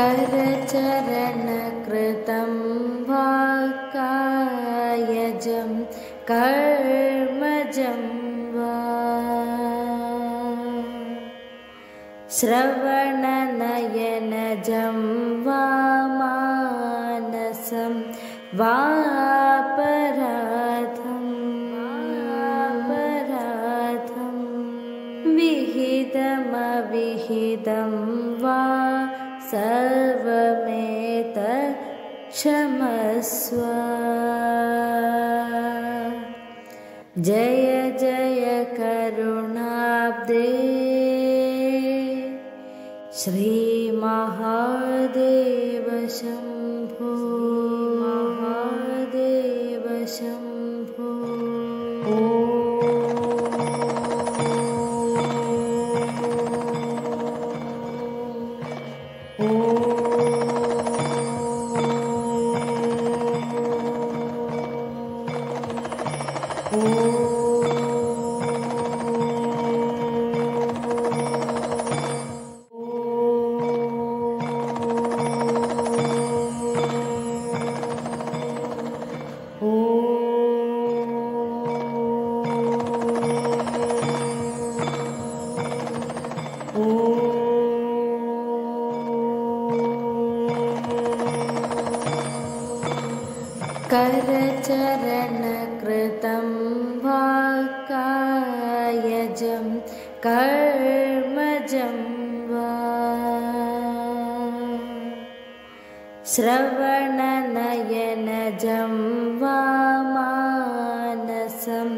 करचरणकृतं वा कायजं कर्मजं वा। श्रवणनयनजं वा मानसं वापराधं पराधं। विहितमविहितं वा सर्वमेत क्षमस्व जय जय करुणाब्दे। श्रीमहादेव शम्भो महादेव शम्भो Oh. करचरणकृतं वा कायजं कर्मजं वा। श्रवणनयनजं वा मानसं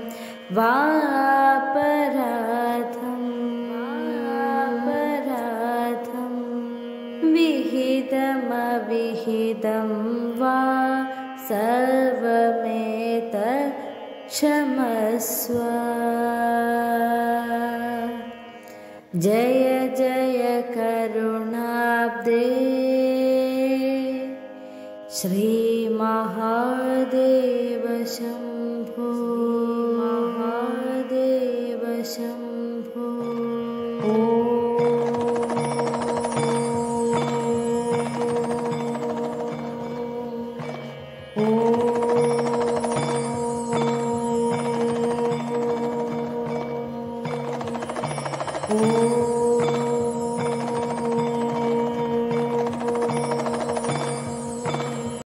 पराधं विहितमविहितं वा सर्वमेत क्षमस्व जय जय करुणाब्दे। श्रीमहादेव शम्भो महादेव शम्भो Ooh.